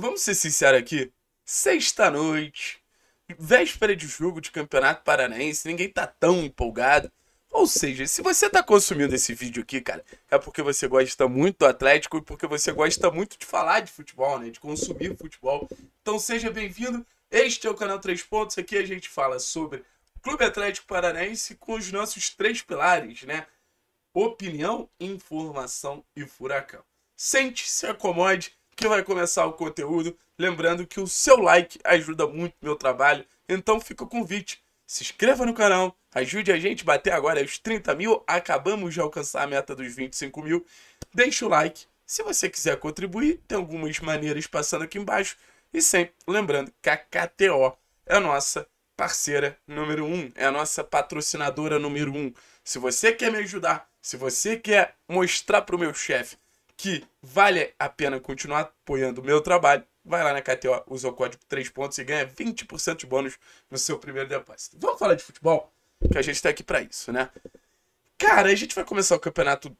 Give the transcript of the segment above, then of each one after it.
vamos ser sinceros aqui. Sexta-noite, véspera de jogo de campeonato paranaense, ninguém tá tão empolgado. Ou seja, se você tá consumindo esse vídeo aqui, cara, é porque você gosta muito do Atlético e porque você gosta muito de falar de futebol, né? De consumir futebol. Então seja bem-vindo. Este é o canal 3 Pontos. Aqui a gente fala sobre Clube Atlético Paranaense com os nossos três pilares, né? Opinião, informação e furacão. Sente, se acomode, que vai começar o conteúdo. Lembrando que o seu like ajuda muito meu trabalho, então fica o convite. Se inscreva no canal, ajude a gente a bater agora os 30 mil. Acabamos de alcançar a meta dos 25 mil. Deixe o like. Se você quiser contribuir, tem algumas maneiras passando aqui embaixo. E sempre lembrando que a KTO é a nossa parceira número 1, um, é a nossa patrocinadora número 1. Um. Se você quer me ajudar, se você quer mostrar para o meu chefe que vale a pena continuar apoiando o meu trabalho, vai lá na KTO, usa o código 3 pontos e ganha 20% de bônus no seu primeiro depósito. Vamos falar de futebol? Que a gente está aqui para isso, né? Cara, a gente vai começar o campeonato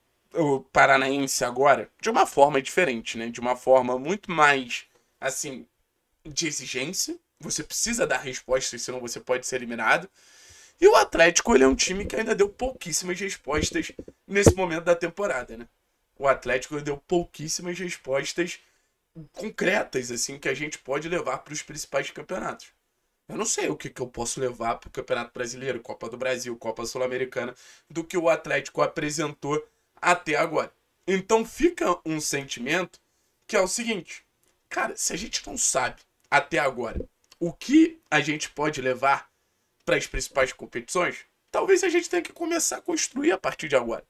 paranaense agora de uma forma diferente, né? De uma forma muito mais, assim, de exigência. Você precisa dar respostas, senão você pode ser eliminado. E o Atlético, ele é um time que ainda deu pouquíssimas respostas nesse momento da temporada, né? O Atlético deu pouquíssimas respostas concretas, assim, que a gente pode levar para os principais campeonatos. Eu não sei o que, que eu posso levar para o Campeonato Brasileiro, Copa do Brasil, Copa Sul-Americana, do que o Atlético apresentou até agora. Então fica um sentimento que é o seguinte: cara, se a gente não sabe até agora o que a gente pode levar para as principais competições, talvez a gente tenha que começar a construir a partir de agora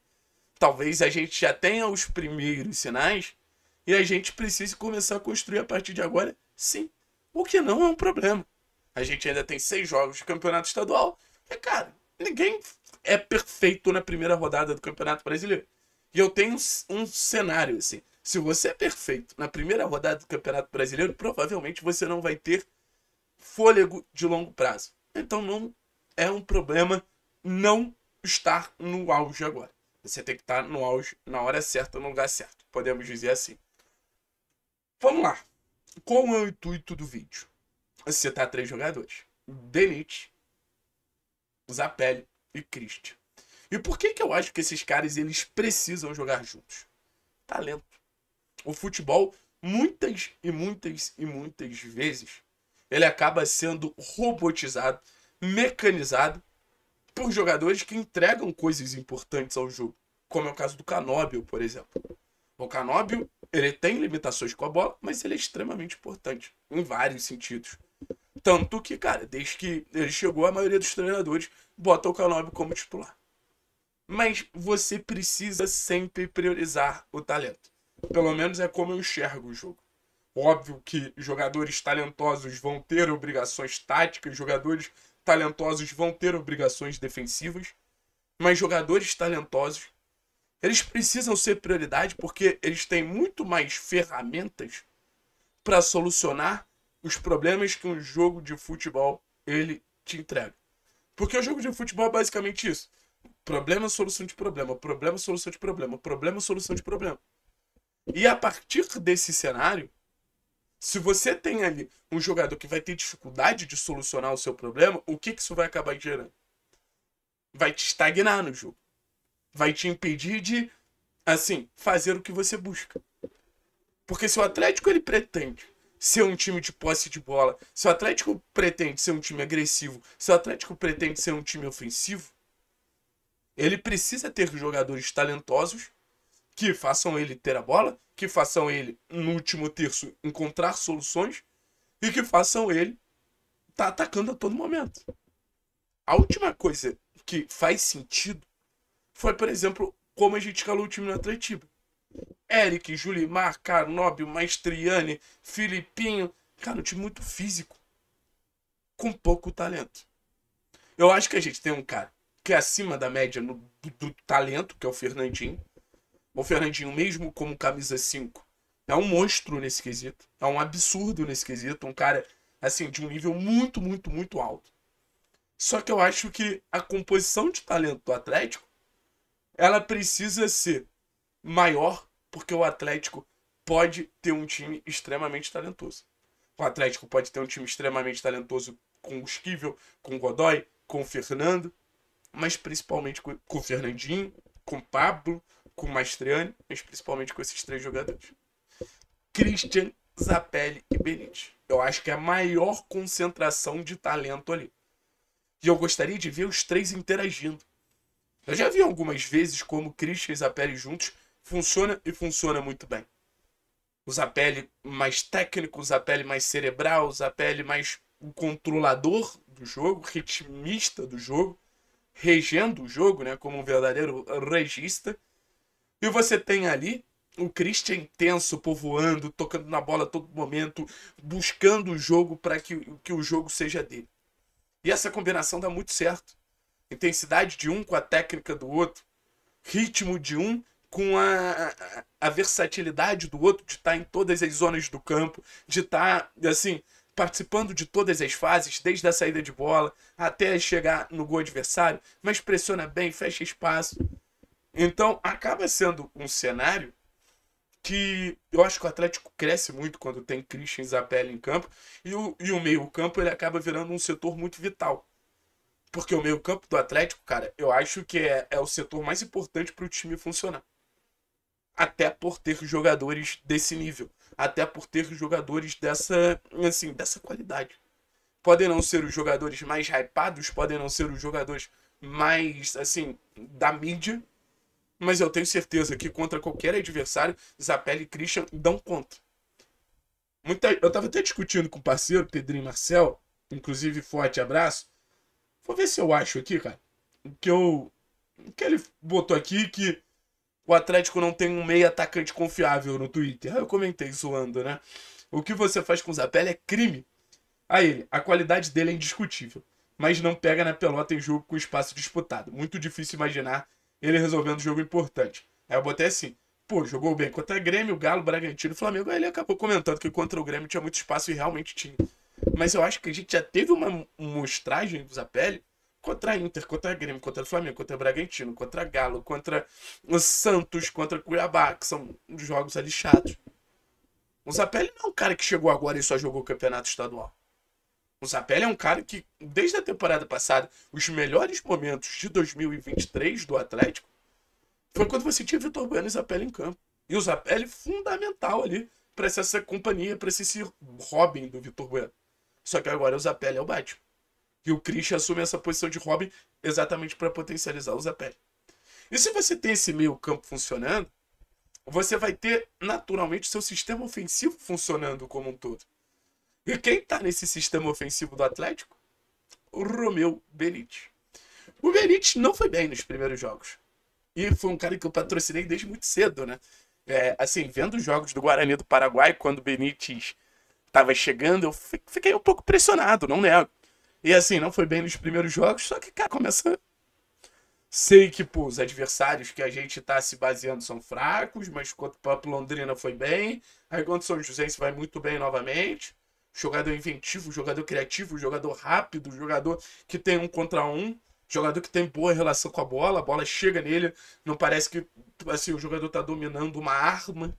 talvez a gente já tenha os primeiros sinais e a gente precise começar a construir a partir de agora, sim. O que não é um problema. A gente ainda tem seis jogos de campeonato estadual. E, cara, ninguém é perfeito na primeira rodada do Campeonato Brasileiro. E eu tenho um cenário assim. Se você é perfeito na primeira rodada do Campeonato Brasileiro, provavelmente você não vai ter fôlego de longo prazo. Então não é um problema não estar no auge agora. Você tem que estar no auge, na hora certa, no lugar certo. Podemos dizer assim. Vamos lá. Qual é o intuito do vídeo? Citar três jogadores. Denit, Zapelli e Christian. E por que, que eu acho que esses caras eles precisam jogar juntos? Talento. O futebol, muitas e muitas e muitas vezes, ele acaba sendo robotizado, mecanizado por jogadores que entregam coisas importantes ao jogo, como é o caso do Canóbio, por exemplo. O Canóbio, ele tem limitações com a bola, mas ele é extremamente importante em vários sentidos. Tanto que, cara, desde que ele chegou, a maioria dos treinadores bota o Canóbio como titular. Mas você precisa sempre priorizar o talento. Pelo menos é como eu enxergo o jogo. Óbvio que jogadores talentosos vão ter obrigações táticas, jogadores talentosos vão ter obrigações defensivas, mas jogadores talentosos eles precisam ser prioridade porque eles têm muito mais ferramentas para solucionar os problemas que um jogo de futebol ele te entrega. Porque o jogo de futebol é basicamente isso: problema, solução de problema, problema, solução de problema, problema, solução de problema. E a partir desse cenário, se você tem ali um jogador que vai ter dificuldade de solucionar o seu problema, o que, que isso vai acabar gerando? Vai te estagnar no jogo. Vai te impedir de, assim, fazer o que você busca. Porque se o Atlético ele pretende ser um time de posse de bola, se o Atlético pretende ser um time agressivo, se o Atlético pretende ser um time ofensivo, ele precisa ter jogadores talentosos que façam ele ter a bola, que façam ele, no último terço, encontrar soluções e que façam ele tá atacando a todo momento. A última coisa que faz sentido foi, por exemplo, como a gente escalou o time no Atletiba. Eric, Julimar, Carnóbio, Maestriani, Filipinho. Cara, um time muito físico. Com pouco talento. Eu acho que a gente tem um cara que é acima da média no, do, do talento, que é o Fernandinho. O Fernandinho, mesmo como camisa 5, é um monstro nesse quesito. É um absurdo nesse quesito. Um cara, assim, de um nível muito, muito, muito alto. Só que eu acho que a composição de talento do Atlético ela precisa ser maior, porque o Atlético pode ter um time extremamente talentoso. O Atlético pode ter um time extremamente talentoso com o Esquivel, com o Godoy, com o Fernando, mas principalmente com, o Fernandinho, com o Pablo, com o Mastriani, mas principalmente com esses três jogadores. Christian, Zapelli e Benítez. Eu acho que é a maior concentração de talento ali. E eu gostaria de ver os três interagindo. Eu já vi algumas vezes como Christian e Zapelli juntos funciona e funciona muito bem. O Zapelli mais técnico, o Zapelli mais cerebral, o Zapelli mais o controlador do jogo, ritmista do jogo, regendo o jogo, né, como um verdadeiro regista. E você tem ali o Christian intenso, povoando, tocando na bola a todo momento, buscando o jogo para que, que o jogo seja dele. E essa combinação dá muito certo. Intensidade de um com a técnica do outro, ritmo de um com a, a, a versatilidade do outro, de estar em todas as zonas do campo, de estar, assim, participando de todas as fases, desde a saída de bola até chegar no gol adversário, mas pressiona bem, fecha espaço. Então acaba sendo um cenário que eu acho que o Atlético cresce muito quando tem Christian Zapelli em campo e o, e o meio-campo ele acaba virando um setor muito vital. Porque o meio-campo do Atlético, cara, eu acho que é, é o setor mais importante para o time funcionar. Até por ter jogadores desse nível até por ter jogadores dessa, assim, dessa qualidade. Podem não ser os jogadores mais hypados, podem não ser os jogadores mais, assim, da mídia, mas eu tenho certeza que contra qualquer adversário, Zapelli e Christian dão conta. Muita, eu tava até discutindo com o parceiro, Pedrinho Marcel, inclusive forte abraço. Vou ver se eu acho aqui, cara, que eu que ele botou aqui que o Atlético não tem um meio atacante confiável no Twitter. Aí eu comentei zoando, né? O que você faz com o Zapelli é crime. Aí ele, a qualidade dele é indiscutível, mas não pega na pelota em jogo com espaço disputado. Muito difícil imaginar ele resolvendo jogo importante. Aí eu botei assim, pô, jogou bem contra Grêmio, Galo, Bragantino Flamengo. Aí ele acabou comentando que contra o Grêmio tinha muito espaço e realmente tinha. Mas eu acho que a gente já teve uma mostragem do Zapelli contra Inter, contra Grêmio, contra o Flamengo, contra o Bragantino, contra Galo, contra o Santos, contra o Cuiabá, que são jogos ali chatos. O Zapelli não é um cara que chegou agora e só jogou o campeonato estadual. O Zapelli é um cara que, desde a temporada passada, os melhores momentos de 2023 do Atlético foi quando você tinha Vitor Bueno e Zapelli em campo. E o Zapelli fundamental ali para essa companhia, para esse Robin do Vitor Bueno. Só que agora o Zapelli é o Batman. E o Christian assume essa posição de Robin exatamente para potencializar o Zapelli. E se você tem esse meio campo funcionando, você vai ter naturalmente seu sistema ofensivo funcionando como um todo. E quem está nesse sistema ofensivo do Atlético? O Romeu Benítez. O Benítez não foi bem nos primeiros jogos. E foi um cara que eu patrocinei desde muito cedo, né? É, assim, vendo os jogos do Guarani do Paraguai, quando o Benítez estava chegando, eu fiquei um pouco pressionado, não nego. E assim, não foi bem nos primeiros jogos, só que, cara, começa. Sei que, pô, os adversários que a gente tá se baseando são fracos, mas contra o Londrina foi bem. Aí contra o São José vai muito bem novamente. Jogador inventivo, jogador criativo, jogador rápido, jogador que tem um contra um, jogador que tem boa relação com a bola, a bola chega nele, não parece que assim, o jogador tá dominando uma arma.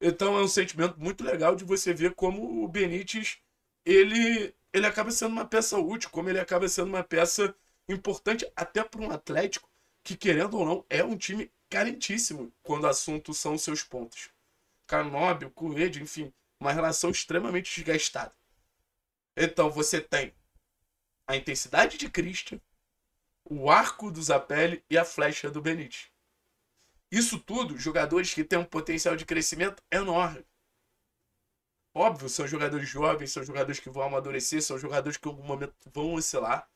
Então é um sentimento muito legal de você ver como o Benítez ele ele acaba sendo uma peça útil, como ele acaba sendo uma peça importante até para um Atlético que, querendo ou não, é um time carentíssimo quando o assunto são seus pontos. Canóbio, Coelho, enfim, uma relação extremamente desgastada. Então você tem a intensidade de Christian, o arco do Zapelli e a flecha do Benítez. Isso tudo, jogadores que têm um potencial de crescimento enorme. Óbvio, são jogadores jovens, são jogadores que vão amadurecer, são jogadores que em algum momento vão oscilar.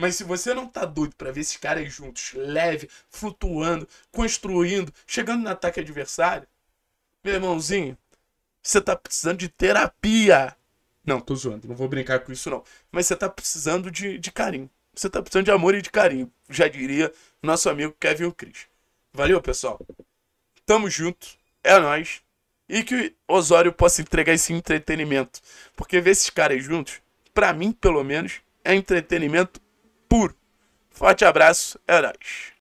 Mas se você não tá doido para ver esses caras juntos, leve, flutuando, construindo, chegando no ataque adversário, meu irmãozinho, você tá precisando de terapia. Não, tô zoando, não vou brincar com isso não. Mas você tá precisando de, de carinho. Você tá precisando de amor e de carinho. Já diria nosso amigo Kevin Cris. Valeu, pessoal. Tamo junto. É nóis e que Osório possa entregar esse entretenimento. Porque ver esses caras juntos, para mim, pelo menos, é entretenimento puro. Forte abraço, heróis.